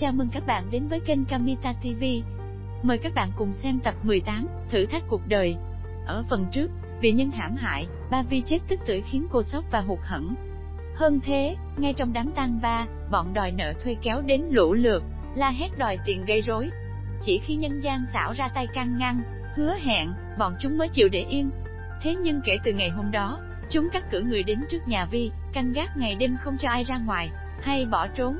Chào mừng các bạn đến với kênh Kamita TV. Mời các bạn cùng xem tập 18, Thử thách cuộc đời. Ở phần trước, vì nhân hãm hại, ba Vi chết tức tưởi khiến cô sốc và hụt hẫng. Hơn thế, ngay trong đám tang ba, bọn đòi nợ thuê kéo đến lũ lượt, la hét đòi tiền gây rối. Chỉ khi nhân gian xảo ra tay can ngăn, hứa hẹn, bọn chúng mới chịu để yên. Thế nhưng kể từ ngày hôm đó, chúng cắt cử người đến trước nhà Vi, canh gác ngày đêm không cho ai ra ngoài, hay bỏ trốn.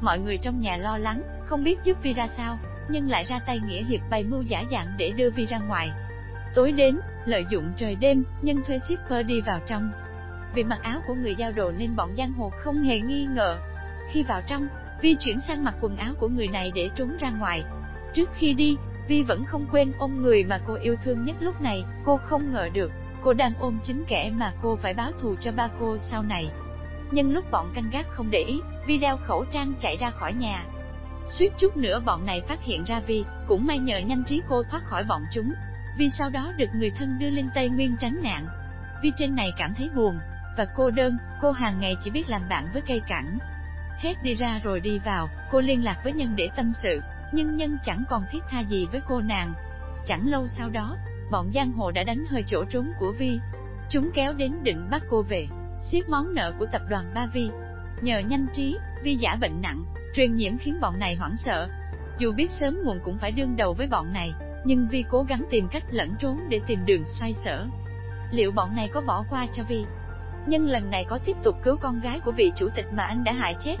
Mọi người trong nhà lo lắng, không biết giúp Vi ra sao, nhưng lại ra tay nghĩa hiệp bày mưu giả dạng để đưa Vi ra ngoài. Tối đến, lợi dụng trời đêm, nhân thuê shipper đi vào trong. Vì mặc áo của người giao đồ nên bọn giang hồ không hề nghi ngờ. Khi vào trong, Vi chuyển sang mặc quần áo của người này để trốn ra ngoài. Trước khi đi, Vi vẫn không quên ôm người mà cô yêu thương nhất lúc này, cô không ngờ được, cô đang ôm chính kẻ mà cô phải báo thù cho ba cô sau này. Nhân lúc bọn canh gác không để ý, Vi đeo khẩu trang chạy ra khỏi nhà. Suýt chút nữa bọn này phát hiện ra Vi, cũng may nhờ nhanh trí cô thoát khỏi bọn chúng. Vi sau đó được người thân đưa lên Tây Nguyên tránh nạn. Vi trên này cảm thấy buồn, và cô đơn, cô hàng ngày chỉ biết làm bạn với cây cảnh. Hết đi ra rồi đi vào, cô liên lạc với Nhân để tâm sự, nhưng Nhân chẳng còn thiết tha gì với cô nàng. Chẳng lâu sau đó, bọn giang hồ đã đánh hơi chỗ trốn của Vi. Chúng kéo đến định bắt cô về, siết món nợ của tập đoàn Ba Vi. Nhờ nhanh trí, Vi giả bệnh nặng, truyền nhiễm khiến bọn này hoảng sợ. Dù biết sớm muộn cũng phải đương đầu với bọn này, nhưng Vi cố gắng tìm cách lẫn trốn để tìm đường xoay sở. Liệu bọn này có bỏ qua cho Vi? Nhưng lần này có tiếp tục cứu con gái của vị chủ tịch mà anh đã hại chết.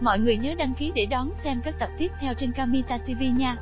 Mọi người nhớ đăng ký để đón xem các tập tiếp theo trên Kamita TV nha.